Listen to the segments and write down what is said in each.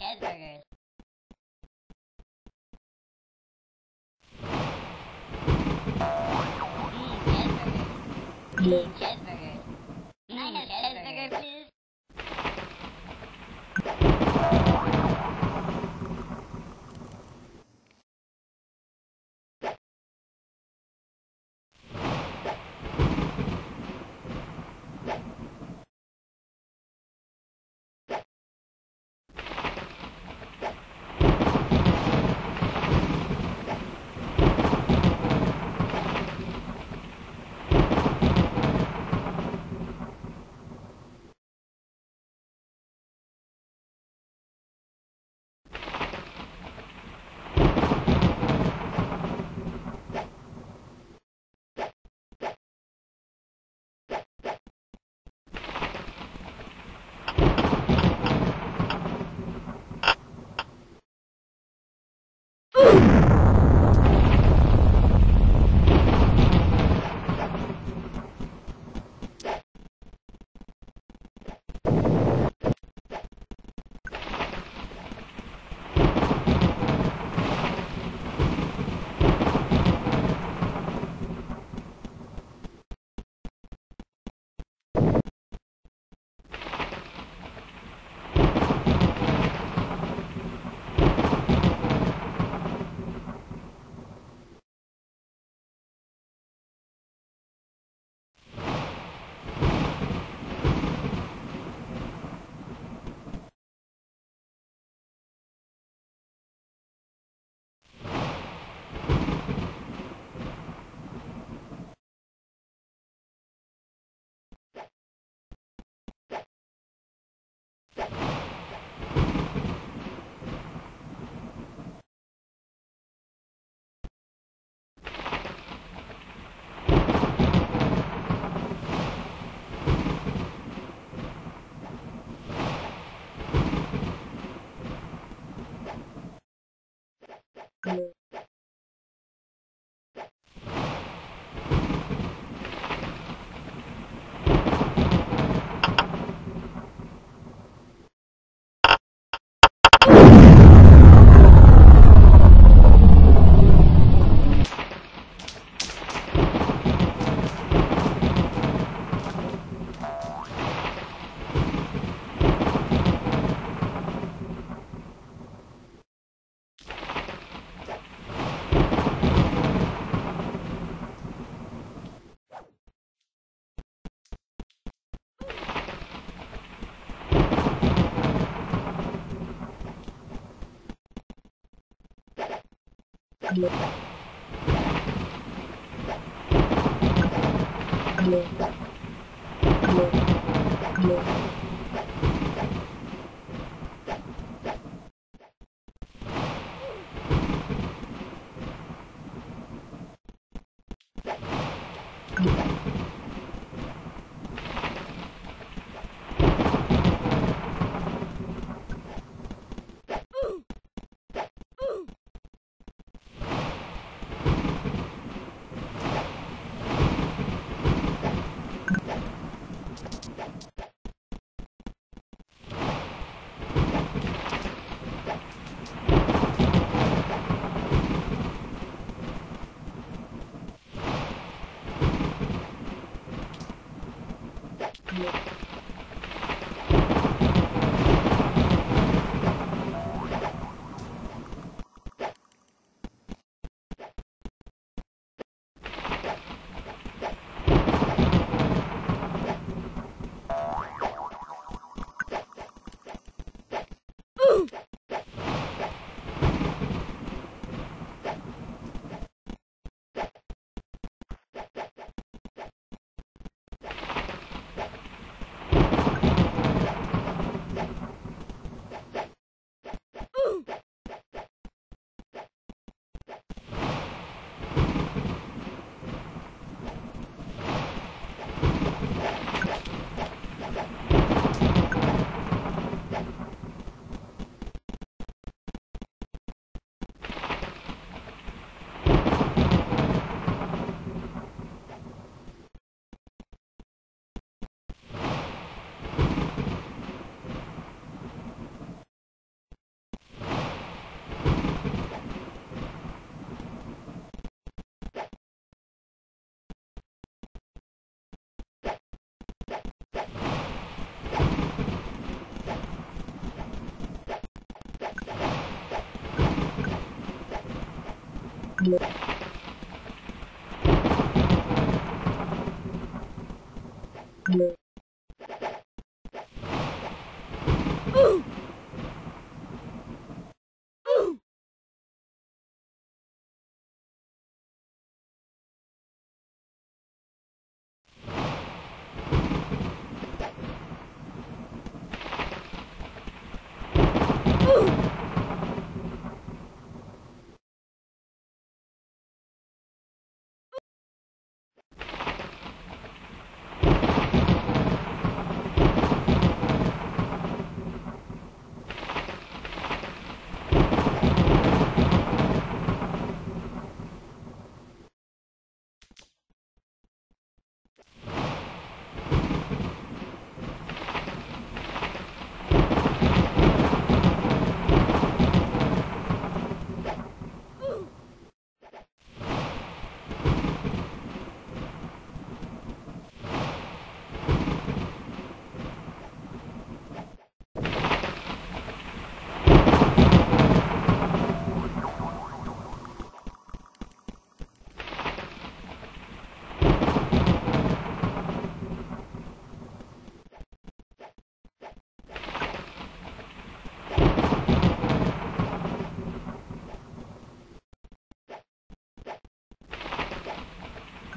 hamburgers Eat hamburgers. Eat. Thank you. Ooh!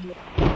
Yeah.